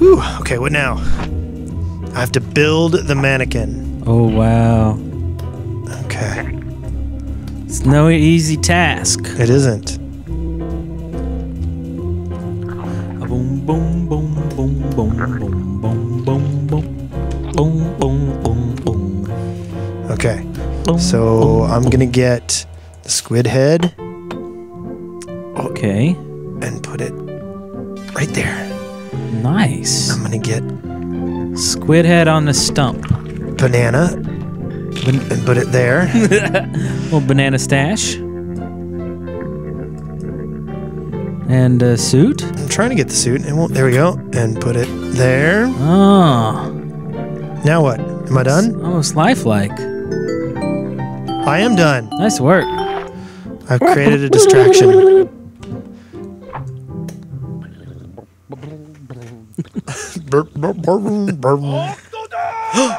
Whew. Okay, what now? I have to build the mannequin. Oh wow. Okay. It's no easy task. It isn't. Boom boom boom boom boom boom boom boom boom boom boom boom boom. Okay. So I'm gonna get the squid head Okay. and put it right there. Nice. I'm gonna get Squid head on the stump. banana Ban- and put it there. little banana stash. And a suit. I'm trying to get the suit. It won't. There we go. And put it there. Oh, Now what? Am I done? It's almost lifelike. I am done. Nice work. I've created a distraction.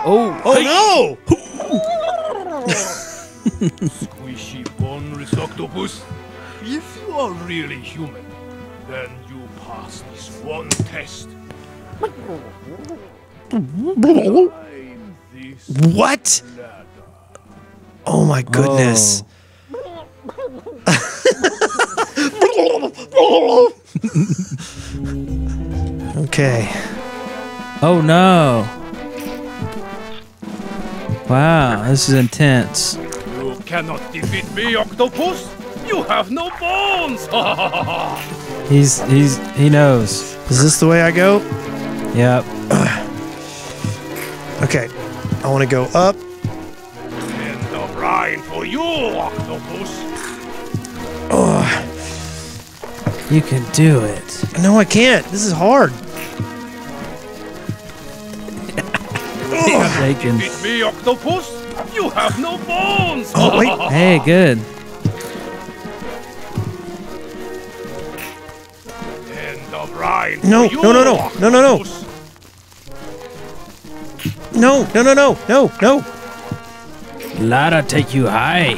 Oh, Oh no! Squishy boneless octopus. If you are really human, then you pass this one test. This What? ladder. Oh my goodness. Oh. okay. Oh no. Wow, this is intense. You cannot defeat me, octopus. You have no bones. He's he's he knows. Is this the way I go? Yep. Okay. I want to go up. End of ride for you, octopus. Oh. You can do it. No, I can't. This is hard. Shaking. Defeat me, octopus. You have no bones. Oh, wait. Hey, good. End of ride No, no, no, no. No, no, no. No, no, no, no, no, no. Lara take you high.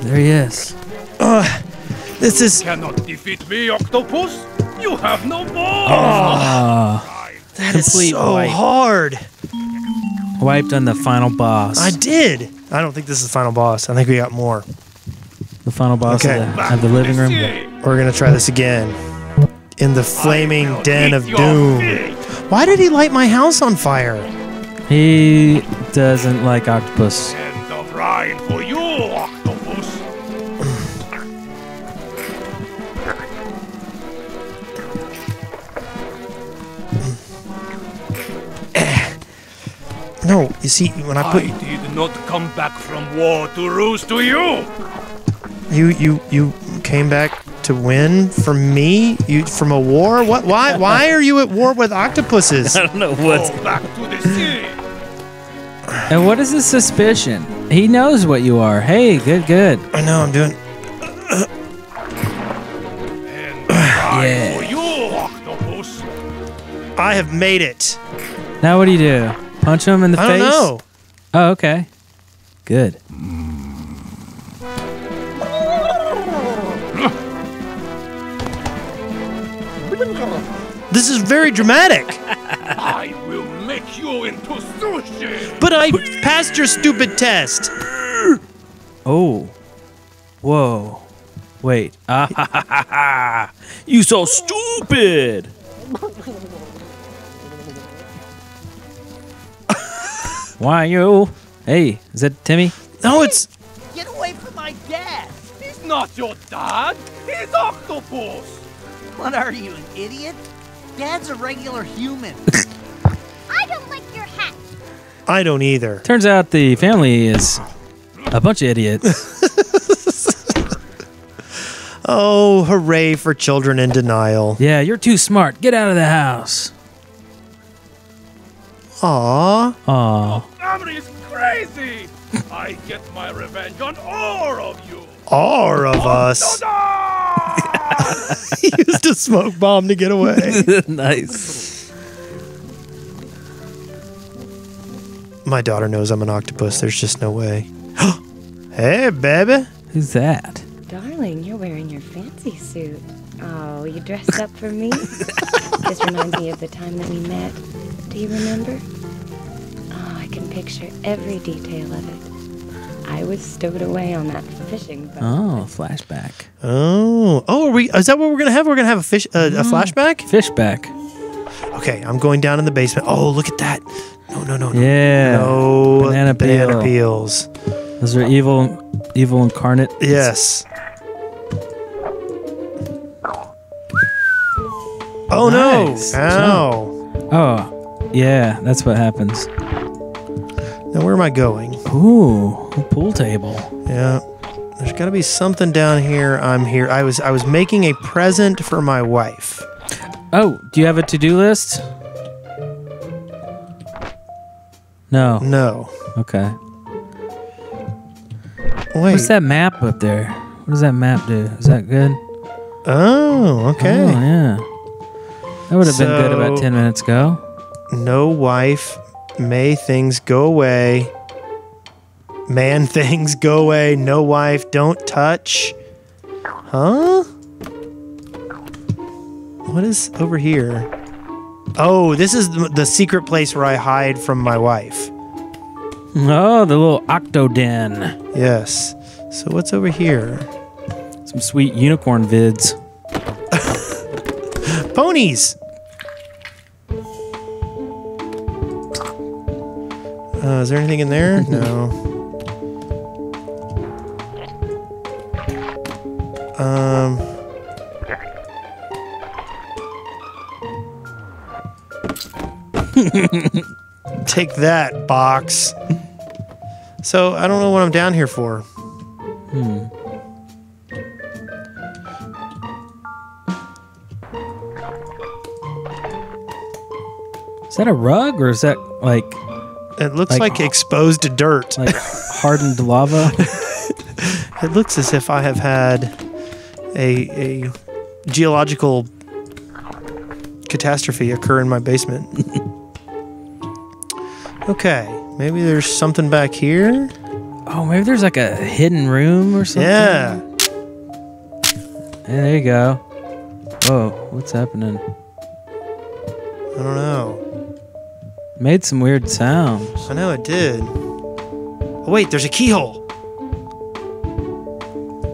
There he is. This is Cannot defeat me, octopus. You have no bones. Ah, that is complete so wipe. hard. wiped on the final boss. I did. I don't think this is the final boss. I think we got more. the final boss Okay. of, the, of the living room. We're gonna try this again. In the flaming den of doom. Why did he light my house on fire? He doesn't like octopus. End for octopus. You see, when I put I did not come back from war to roost to you. you, you, you came back to win from me. You from a war. What? Why? Why are you at war with octopuses? I don't know what's. Go back to the sea. And what is his suspicion? He knows what you are. Hey, good, good. I know I'm doing. End of ride Yeah. you, octopus. I have made it. Now what do you do? Punch him in the I face? don't know. Oh, okay. Good. This is very dramatic. I will make you into sushi. But I passed your stupid test. Oh. Whoa. Wait. Ah ha ha ha ha. You so stupid. Why you? Hey, is that Timmy? No, it's Get away from my dad! He's not your dad. He's octopus. What are you, an idiot? Dad's a regular human. I don't like your hat. I don't either. Turns out the family is a bunch of idiots. Oh, hooray for children in denial. yeah, you're too smart. Get out of the house. Aw. Aw. Family is crazy. I get my revenge on all of you. All of oh, us. he used a smoke bomb to get away. nice. My daughter knows I'm an octopus. There's just no way. hey, baby. Who's that? Darling, you're wearing your fancy suit. Oh, you dressed up for me? this reminds me of the time that we met. Do you remember? Oh, I can picture every detail of it. I was stowed away on that fishing boat. Oh, flashback. Oh, oh, are we? Is that what we're gonna have? We're gonna have a fish, uh, a flashback. Fishback. Okay, I'm going down in the basement. Oh, look at that! No, no, no, no, Yeah. no Banana banana peel. peels. Those are evil, evil incarnate. Yes. Oh Nice. no! Ow! Oh, yeah. That's what happens. Now where am I going? Ooh, a pool table. Yeah. There's got to be something down here. I'm here. I was I was making a present for my wife. Oh, do you have a to-do list? No. No. Okay. Wait. What's that map up there? What does that map do? Is that good? Oh, okay. Oh, yeah. That would have been good about 10 minutes ago. No wife. May things go away. Man things go away. No wife. Don't touch. Huh? What is over here? Oh, this is the, secret place where I hide from my wife. Oh, the little octo den. Yes. So what's over here? Some sweet unicorn vids. Ponies. Uh, is there anything in there? No. Um. Take that box. So I don't know what I'm down here for. Hmm. Is that a rug or is that like It looks Like- like, exposed dirt. like hardened lava? It looks as if I have had a a geological catastrophe occur in my basement. okay, maybe there's something back here. Oh, maybe there's like a hidden room or something. Yeah. Yeah, there you go. Whoa, what's happening? I don't know. Made some weird sounds. I know it did. Oh wait, there's a keyhole.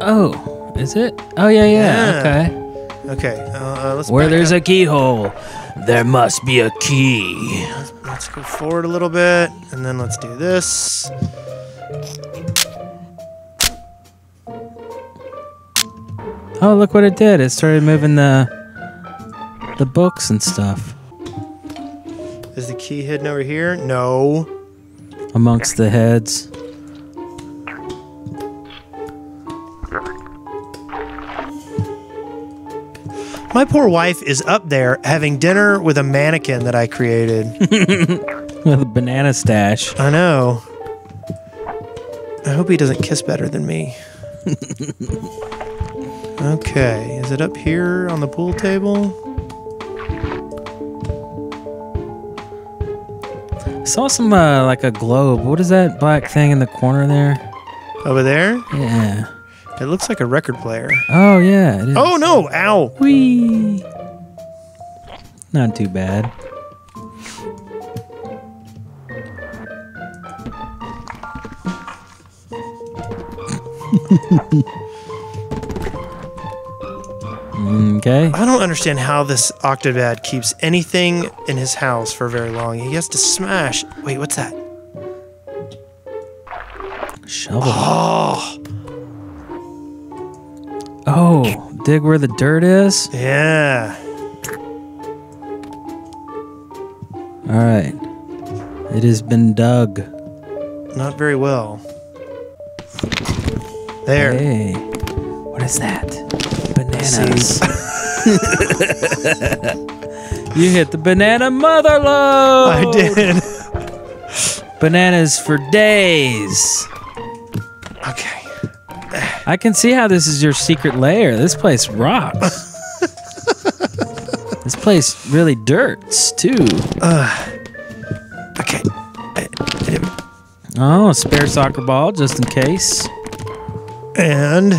Oh, is it? Oh yeah, yeah. Yeah. Okay. Okay, uh, uh, let's Where there's up. a keyhole, there must be a key. Let's go forward a little bit, and then let's do this. Oh, look what it did! It started moving the the books and stuff Is the key hidden over here? No. amongst the heads. My poor wife is up there having dinner with a mannequin that I created. With a banana stash. I know. I hope he doesn't kiss better than me. okay, is it up here on the pool table? Saw some uh, like a globe. What is that black thing in the corner there? Over there? Yeah. It looks like a record player. Oh yeah. It is. Oh no! Ow! Whee! Not too bad. okay. I don't understand how this Octodad keeps anything in his house for very long. He has to smash. Wait, what's that? Shovel. Oh, Oh, dig where the dirt is? yeah. All right. It has been dug. Not very well. There. Hey. What is that? Bananas. you hit the banana mother load. I did. Bananas for days. Okay. I can see how this is your secret lair. This place rocks. this place really dirts too. Uh, okay. Oh, a spare soccer ball just in case. And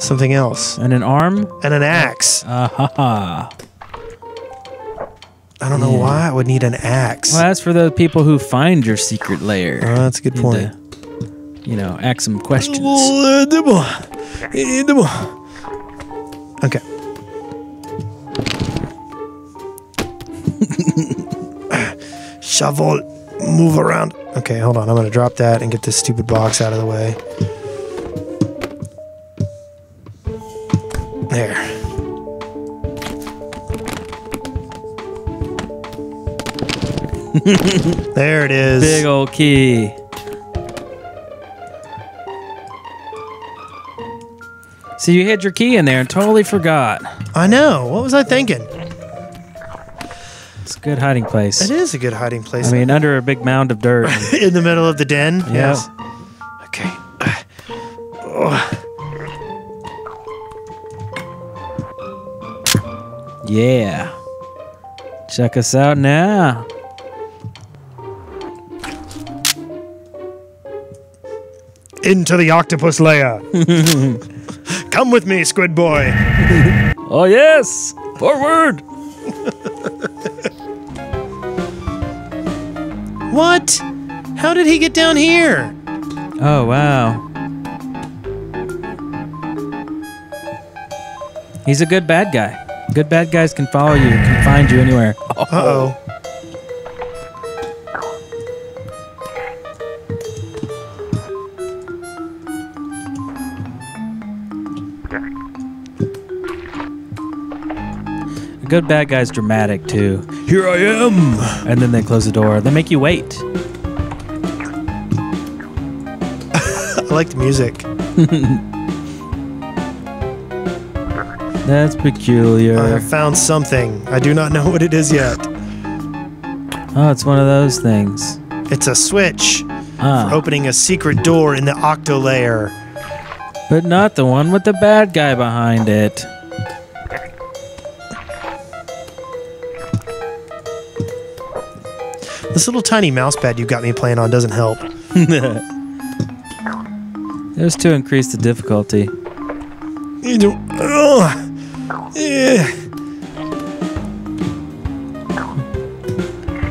something else, And an arm? and an axe. Ha ha. I don't know why I would need an axe. Well, that's for the people who find your secret lair. Oh, that's a good Need point. to, you know, ask some questions. Uh, eh, okay. Shovel, move around. Okay, hold on. I'm gonna drop that and get this stupid box out of the way. There. there it is. Big old key. So you hid your key in there and totally forgot. I know. What was I thinking? It's a good hiding place. It is a good hiding place. I mean, under a big mound of dirt. in the middle of the den. Yeah. Yes. Yeah. Check us out now. Into the octopus lair. Come with me, squid boy. Oh, yes. Forward. What? How did he get down here? Oh, wow. He's a good bad guy. Good bad guys can follow you, can find you anywhere. Uh oh. Good bad guy's dramatic too. Here I am. And then they close the door. They make you wait. I like the music. That's peculiar. I have found something. I do not know what it is yet. Oh, it's one of those things. It's a switch Ah, opening a secret door in the octo layer. but not the one with the bad guy behind it. This little tiny mouse pad you got me playing on doesn't help. It was to increase the difficulty. You don't. Ugh.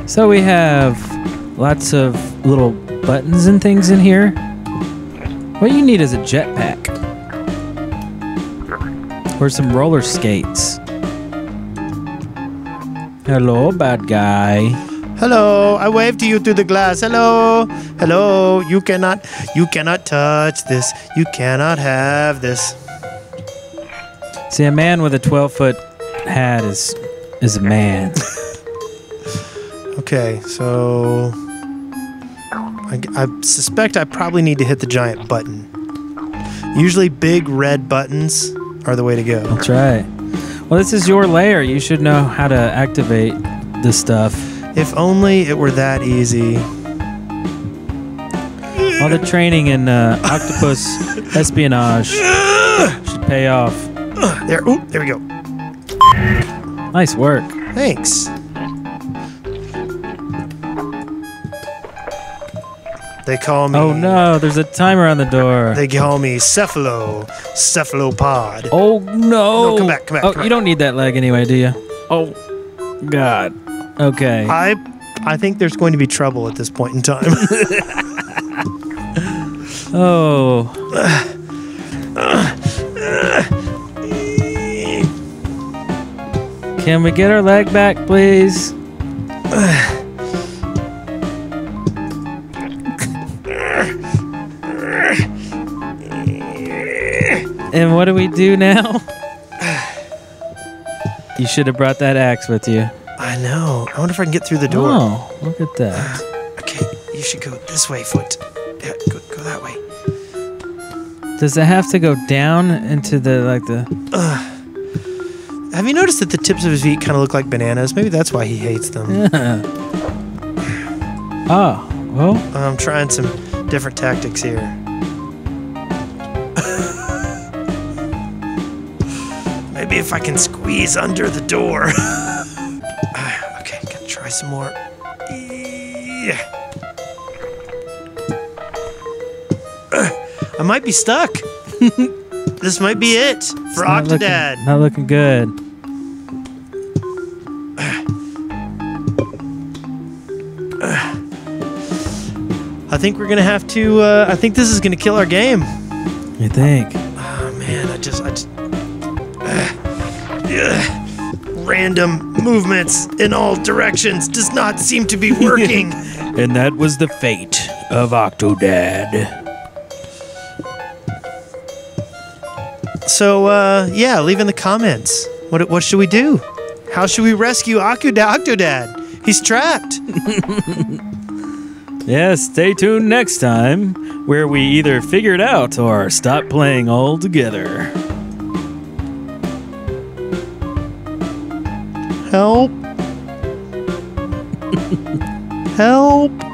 So we have lots of little buttons and things in here. What you need is a jetpack. Or some roller skates. Hello, bad guy. Hello, I wave to you through the glass. Hello, hello. You cannot, you cannot touch this. You cannot have this. See, a man with a 12 foot hat is is a man. Okay, so I, I suspect I probably need to hit the giant button. Usually, big red buttons are the way to go. That's right. Well, this is your lair. You should know how to activate this stuff. If only it were that easy. All the training in uh, octopus espionage should pay off. There, ooh, there we go. Nice work. Thanks. They call me. Oh no, there's a timer on the door. They call me Cephalo, Cephalopod. Oh no! No, come back, come back, Oh, come you back. don't need that leg anyway, do you? Oh, God. Okay. I, I think there's going to be trouble at this point in time. Oh. Can we get our leg back, please? and what do we do now? You should have brought that axe with you. I know. I wonder if I can get through the door. Oh, look at that. Uh, okay, you should go this way, foot. Yeah, go, go that way. Does it have to go down into the like the? Have you noticed that the tips of his feet kind of look like bananas? Maybe that's why he hates them. Oh, well, I'm trying some different tactics here. Maybe if I can squeeze under the door. Okay, gotta try some more. Yeah. I might be stuck. This might be it for Not looking- Octodad. Not looking good. I think we're gonna have to. Uh, I think this is gonna kill our game. You think? Oh man, I just, I just. Ugh. Random movements in all directions does not seem to be working. And that was the fate of Octodad. So uh, yeah, leave in the comments. What what should we do? How should we rescue Octodad? Octodad? He's trapped. Yeah, stay tuned next time where we either figure it out or stop playing altogether. Help! Help!